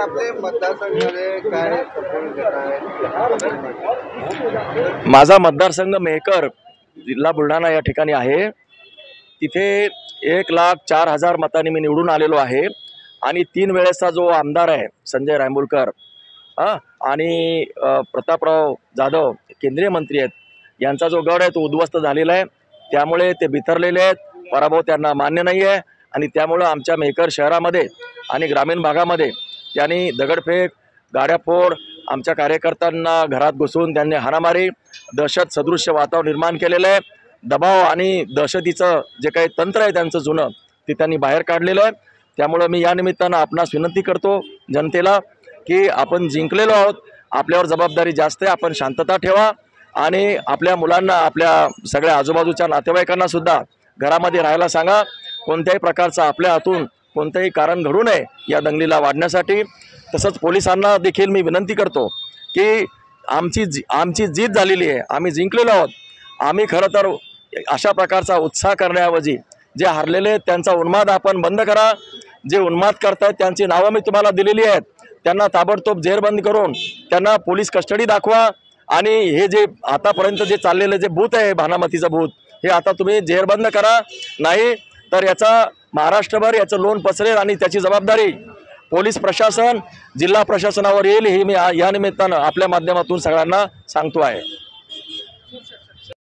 आपले मतदारसंघामध्ये काय माझा मतदारसंघ मेहकर जिल्हा बुलढाणा या ठिकाणी आहे. तिथे एक लाख चार हजार मतांनी मी निवडून आलेलो आहे आणि तीन वेळेसचा जो आमदार आहे संजय रायमुलकर आणि प्रतापराव जाधव केंद्रीय मंत्री आहेत. यांचा जो गड आहे तो उद्ध्वस्त झालेला आहे. त्यामुळे ते बिथरलेले आहेत. पराभव त्यांना मान्य नाही आहे आणि त्यामुळं आमच्या मेहकर शहरामध्ये आणि ग्रामीण भागामध्ये त्यांनी दगडफेक गाड्याफोड आमच्या कार्यकर्त्यांना घरात घुसून त्यांनी हाणामारी दहशत सदृश्य वातावरण निर्माण केलेलं आहे. दबाव आणि दहशतीचं जे काही तंत्र आहे त्यांचं जुनं ते त्यांनी बाहेर काढलेलं आहे. त्यामुळं मी या निमित्तानं आपणास विनंती करतो जनतेला की आपण जिंकलेलो आहोत आपल्यावर जबाबदारी जास्त आहे आपण शांतता ठेवा आणि आपल्या मुलांना आपल्या सगळ्या आजूबाजूच्या नातेवाईकांनासुद्धा घरामध्ये राहायला सांगा. कोणत्याही प्रकारचा आपल्या हातून कोणतंही कारण घडू नये या दंगलीला वाढण्यासाठी. तसंच पोलिसांना देखील मी विनंती करतो की आमची जी आमची जीत झालेली आहे आम्ही जिंकलेलो आहोत. आम्ही खरं तर अशा प्रकारचा उत्साह करण्याऐवजी जे हरलेले आहेत त्यांचा उन्माद आपण बंद करा. जे उन्माद करतायत त्यांची नावं मी तुम्हाला दिलेली आहेत. त्यांना ताबडतोब जेरबंद करून त्यांना पोलीस कस्टडी दाखवा. आणि हे जे आतापर्यंत जे चाललेलं जे भूत आहे भानामतीचं भूत हे आता तुम्ही जेरबंद करा. नाही तर याचा महाराष्ट्रभर याचं लोन पसरेल आणि त्याची जबाबदारी पोलीस प्रशासन जिल्हा प्रशासनावर येईल हे मी या निमित्तानं आपल्या माध्यमातून सगळ्यांना सांगतो आहे.